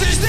This